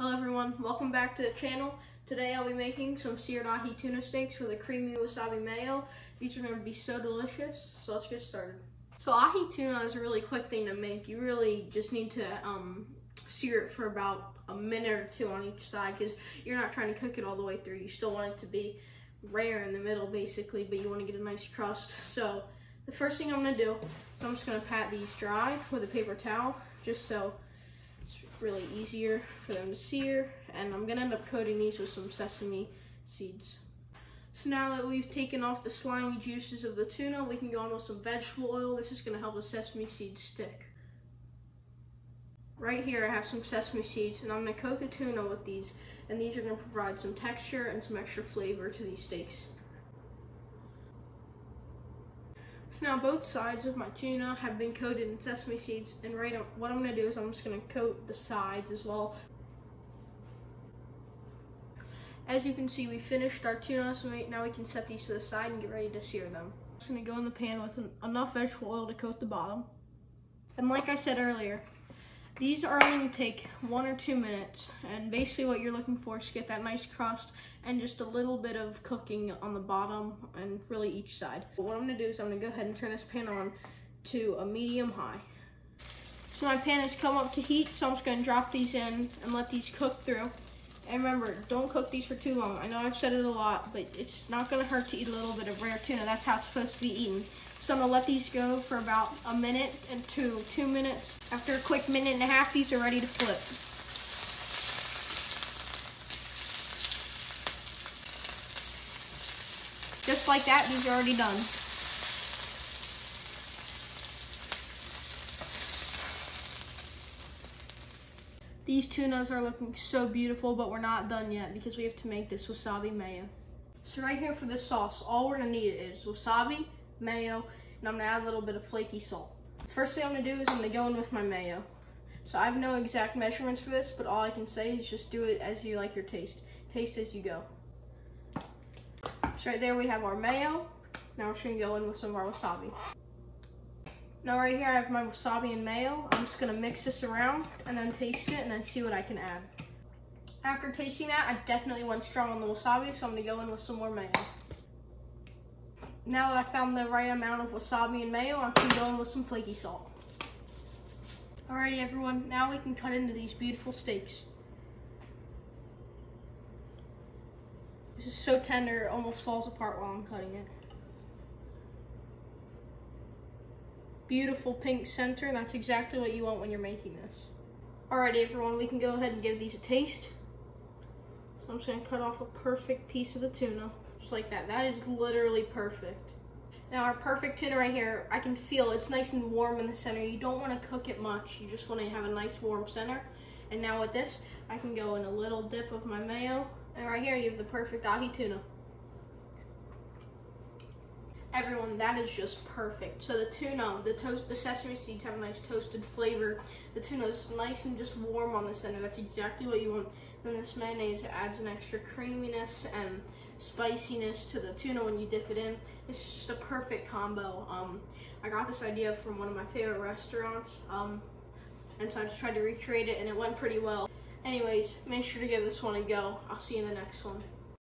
Hello everyone, welcome back to the channel. Today I'll be making some seared ahi tuna steaks with a creamy wasabi mayo. These are going to be so delicious, so let's get started. So ahi tuna is a really quick thing to make. You really just need to um, sear it for about a minute or two on each side because you're not trying to cook it all the way through. You still want it to be rare in the middle basically, but you want to get a nice crust. So the first thing I'm going to do is I'm just going to pat these dry with a paper towel just so it's really easier for them to sear. And I'm gonna end up coating these with some sesame seeds. So now that we've taken off the slimy juices of the tuna, we can go on with some vegetable oil. This is gonna help the sesame seeds stick. Right here I have some sesame seeds and I'm gonna coat the tuna with these and these are gonna provide some texture and some extra flavor to these steaks. So now both sides of my tuna have been coated in sesame seeds and right now what I'm going to do is I'm just going to coat the sides as well. As you can see we finished our tuna so now we can set these to the side and get ready to sear them. I'm just going to go in the pan with enough vegetable oil to coat the bottom. And like I said earlier, these are only to take one or two minutes, and basically what you're looking for is to get that nice crust and just a little bit of cooking on the bottom and really each side. But what I'm gonna do is I'm gonna go ahead and turn this pan on to a medium high. So my pan has come up to heat, so I'm just gonna drop these in and let these cook through. And remember, don't cook these for too long. I know I've said it a lot, but it's not gonna hurt to eat a little bit of rare tuna. That's how it's supposed to be eaten. So I'm gonna let these go for about a minute and two, two minutes. After a quick minute and a half, these are ready to flip. Just like that, these are already done. These tunas are looking so beautiful, but we're not done yet because we have to make this wasabi mayo. So right here for this sauce, all we're gonna need is wasabi, mayo, and I'm gonna add a little bit of flaky salt. First thing I'm gonna do is I'm gonna go in with my mayo. So I have no exact measurements for this, but all I can say is just do it as you like your taste. Taste as you go. So right there we have our mayo. Now we're just gonna go in with some of our wasabi. Now right here I have my wasabi and mayo. I'm just gonna mix this around and then taste it and then see what I can add. After tasting that, I definitely went strong on the wasabi, so I'm gonna go in with some more mayo. Now that I found the right amount of wasabi and mayo, I can go in with some flaky salt. Alrighty everyone, now we can cut into these beautiful steaks. This is so tender, it almost falls apart while I'm cutting it. Beautiful pink center, that's exactly what you want when you're making this. Alrighty everyone, we can go ahead and give these a taste. So I'm just gonna cut off a perfect piece of the tuna just like that. That is literally perfect. Now our perfect tuna right here, I can feel it's nice and warm in the center. You don't want to cook it much. You just want to have a nice warm center. And now with this, I can go in a little dip of my mayo. And right here, you have the perfect ahi tuna. Everyone, that is just perfect. So the tuna, the toast, the sesame seeds have a nice toasted flavor. The tuna is nice and just warm on the center. That's exactly what you want. Then this mayonnaise adds an extra creaminess and spiciness to the tuna when you dip it in. It's just a perfect combo. Um, I got this idea from one of my favorite restaurants, um, and so I just tried to recreate it, and it went pretty well. Anyways, make sure to give this one a go. I'll see you in the next one.